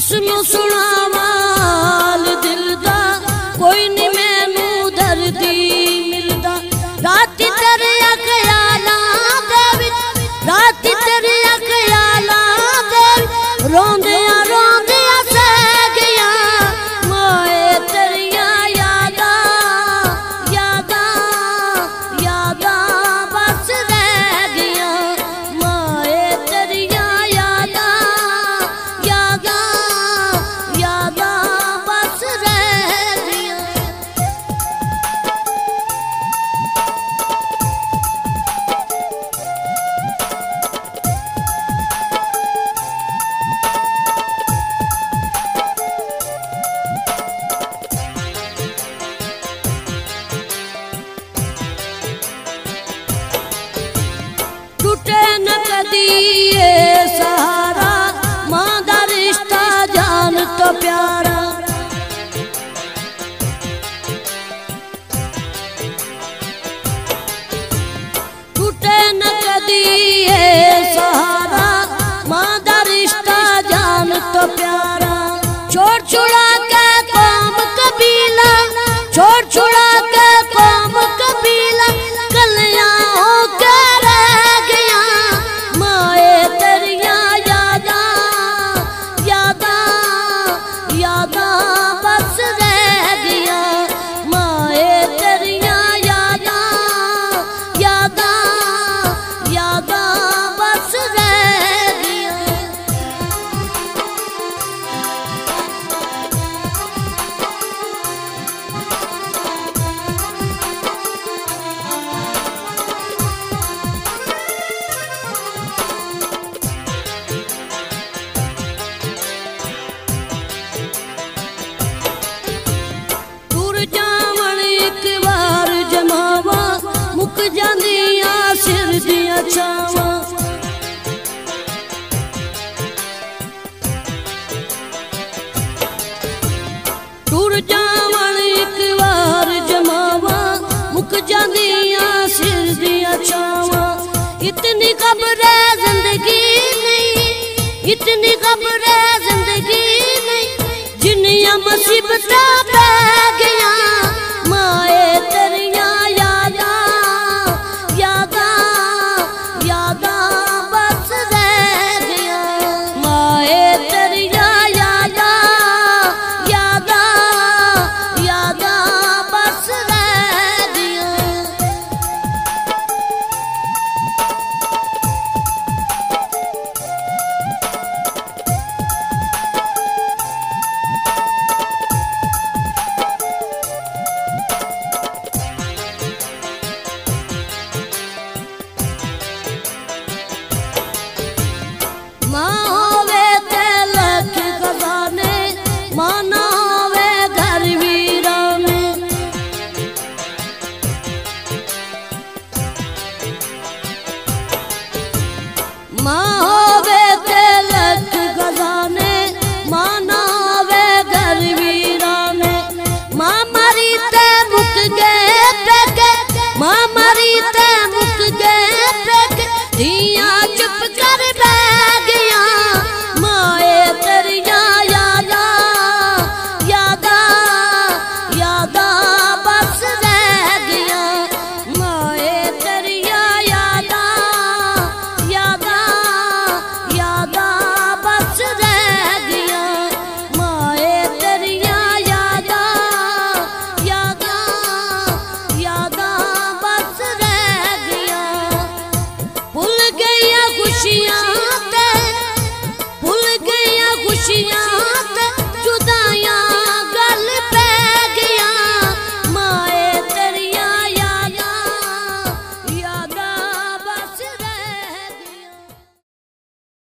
是不是乱？तो प्यारा छोड़ छुड़ा kucağıma Duracağım ilk var cemava Mukca diya kabre zindagi नहीं इतनी அம்மா